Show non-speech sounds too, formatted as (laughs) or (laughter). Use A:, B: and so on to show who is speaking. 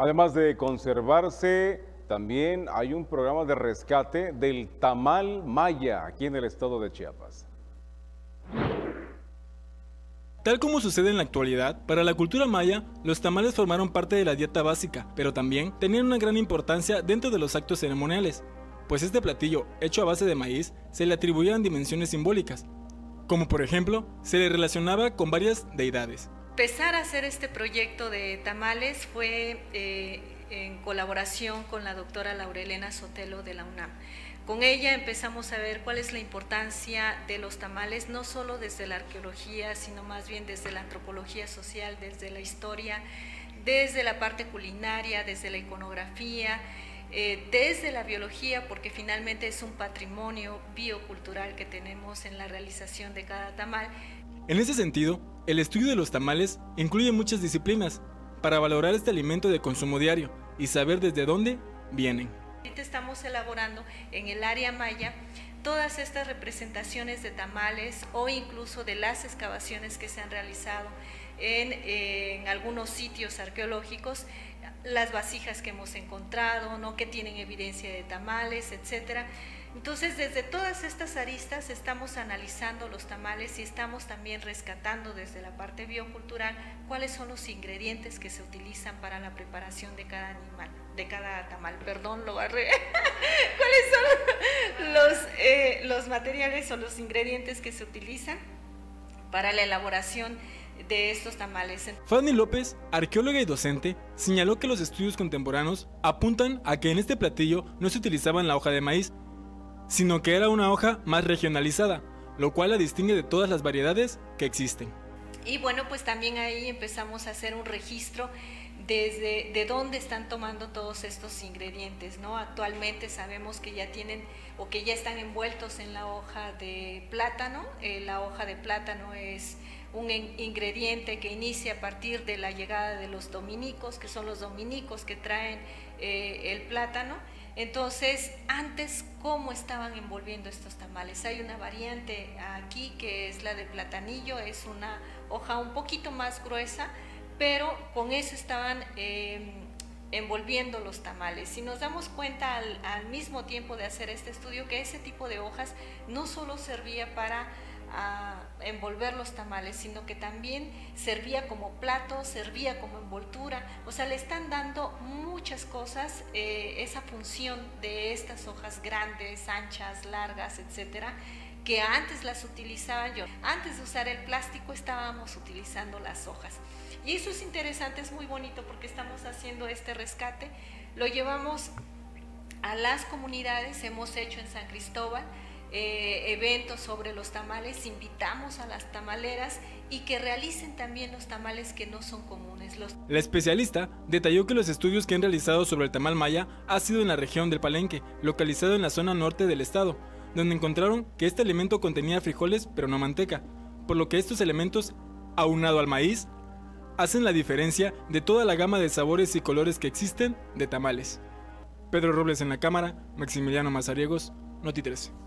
A: Además de conservarse, también hay un programa de rescate del tamal maya aquí en el estado de Chiapas.
B: Tal como sucede en la actualidad, para la cultura maya, los tamales formaron parte de la dieta básica, pero también tenían una gran importancia dentro de los actos ceremoniales, pues este platillo, hecho a base de maíz, se le atribuían dimensiones simbólicas, como por ejemplo, se le relacionaba con varias deidades.
C: Empezar a hacer este proyecto de tamales fue eh, en colaboración con la doctora Laurelena Sotelo de la UNAM. Con ella empezamos a ver cuál es la importancia de los tamales, no solo desde la arqueología, sino más bien desde la antropología social, desde la historia, desde la parte culinaria, desde la iconografía, eh, desde la biología, porque finalmente es un patrimonio biocultural que tenemos en la realización de cada tamal.
B: En ese sentido, el estudio de los tamales incluye muchas disciplinas para valorar este alimento de consumo diario y saber desde dónde vienen.
C: Ahorita estamos elaborando en el área maya todas estas representaciones de tamales o incluso de las excavaciones que se han realizado en, en algunos sitios arqueológicos, las vasijas que hemos encontrado, ¿no? que tienen evidencia de tamales, etcétera. Entonces, desde todas estas aristas estamos analizando los tamales y estamos también rescatando desde la parte biocultural cuáles son los ingredientes que se utilizan para la preparación de cada animal, de cada tamal. Perdón, lo agarré. (laughs) ¿Cuáles son los, eh, los materiales o los ingredientes que se utilizan para la elaboración de estos tamales.
B: Fanny López, arqueóloga y docente, señaló que los estudios contemporáneos apuntan a que en este platillo no se utilizaba la hoja de maíz, sino que era una hoja más regionalizada, lo cual la distingue de todas las variedades que existen.
C: Y bueno, pues también ahí empezamos a hacer un registro desde de dónde están tomando todos estos ingredientes, ¿no? Actualmente sabemos que ya tienen o que ya están envueltos en la hoja de plátano. Eh, la hoja de plátano es un ingrediente que inicia a partir de la llegada de los dominicos, que son los dominicos que traen eh, el plátano entonces, antes, ¿cómo estaban envolviendo estos tamales? Hay una variante aquí que es la de platanillo, es una hoja un poquito más gruesa, pero con eso estaban em, envolviendo los tamales. Si nos damos cuenta al, al mismo tiempo de hacer este estudio que ese tipo de hojas no solo servía para a envolver los tamales, sino que también servía como plato, servía como envoltura, o sea, le están dando muchas cosas eh, esa función de estas hojas grandes, anchas, largas, etcétera, que antes las utilizaba yo. Antes de usar el plástico estábamos utilizando las hojas. Y eso es interesante, es muy bonito porque estamos haciendo este rescate, lo llevamos a las comunidades, hemos hecho en San Cristóbal, eh, eventos sobre los tamales, invitamos a las tamaleras y que realicen también los tamales que no son comunes. Los...
B: La especialista detalló que los estudios que han realizado sobre el tamal maya ha sido en la región del Palenque, localizado en la zona norte del estado, donde encontraron que este alimento contenía frijoles pero no manteca, por lo que estos elementos, aunado al maíz, hacen la diferencia de toda la gama de sabores y colores que existen de tamales. Pedro Robles en la cámara, Maximiliano Mazariegos, Noti 13.